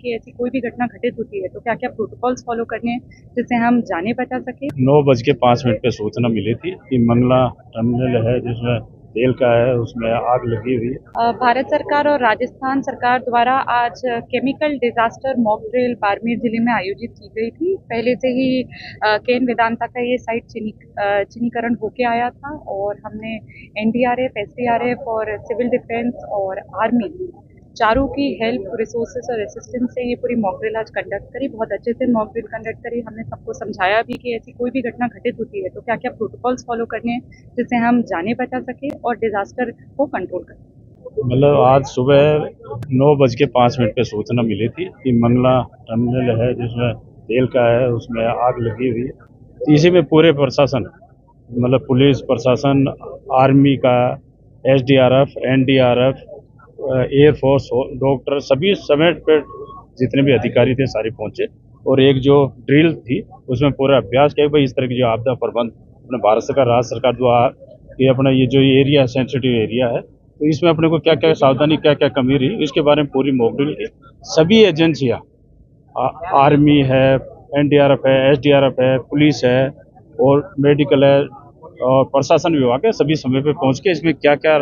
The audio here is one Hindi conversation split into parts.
कि ऐसी कोई भी घटना घटित होती है तो क्या क्या प्रोटोकॉल्स फॉलो करने हैं जिससे हम जाने बचा सके? नौ बज के पाँच मिनट पे सूचना मिली थी कि मंगला टर्मिनल है जिसमें तेल का है उसमें आग लगी हुई है। भारत सरकार और राजस्थान सरकार द्वारा आज chemical disaster mock drill Barmer ज़िले में आयोजित की गई थी। पहले से ही केन वेदांता का ये साइट चिनी चिन्हीकरण होके आया था और हमने एनडीआरएफ एसडीआरएफ और सिविल डिफेंस और आर्मी चारों की हेल्प रिसोर्सेज और असिस्टेंस से ये पूरी मॉकड्रिल आज कंडक्ट करी, बहुत अच्छे से मॉकड्रिल कंडक्ट करी। हमने सबको समझाया भी कि ऐसी कोई भी घटना घटित होती है तो क्या क्या प्रोटोकॉल्स फॉलो करने हैं, जिससे हम जाने बचा सके और डिजास्टर को कंट्रोल करें। मतलब आज सुबह नौ बज के पाँच मिनट पे सूचना मिली थी कि मंगला टर्मिनल है, जिसमें तेल का है, उसमें आग लगी हुई है। इसी में पूरे प्रशासन मतलब पुलिस प्रशासन आर्मी का एस डी एयरफोर्स डॉक्टर सभी समेट पे जितने भी अधिकारी थे सारे पहुँचे और एक जो ड्रिल थी, उसमें पूरा अभ्यास किया भाई इस तरह की जो आपदा प्रबंध, अपने भारत सरकार, राज्य सरकार द्वारा ये अपना ये जो एरिया सेंसिटिव एरिया है तो इसमें अपने को क्या क्या सावधानी क्या क्या कमी रही, इसके बारे में पूरी मॉकड्रिल की। सभी एजेंसियाँ आर्मी है एनडीआरएफ है एसडीआरएफ है पुलिस है और मेडिकल है, और प्रशासन विभाग है, सभी समय पर पहुँच के इसमें क्या क्या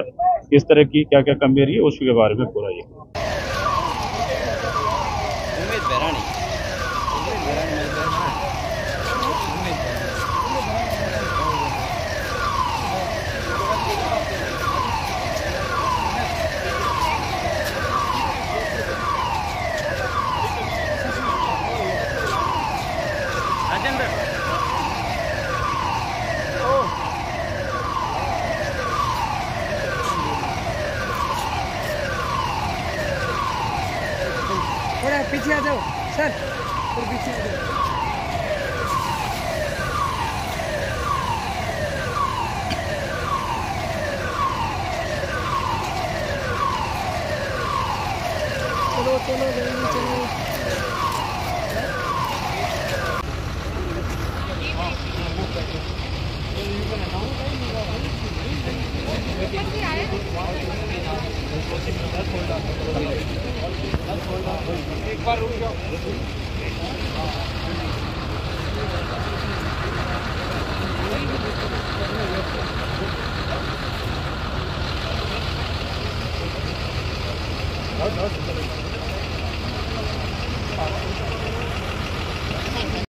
किस तरह की क्या क्या कमी रही है उसके बारे में पूरा ये। पीछे आ जाओ। सर और पीछे आ जाओ। चलो चलो जल्दी चलो। एक बार रुक जाओ Thank you.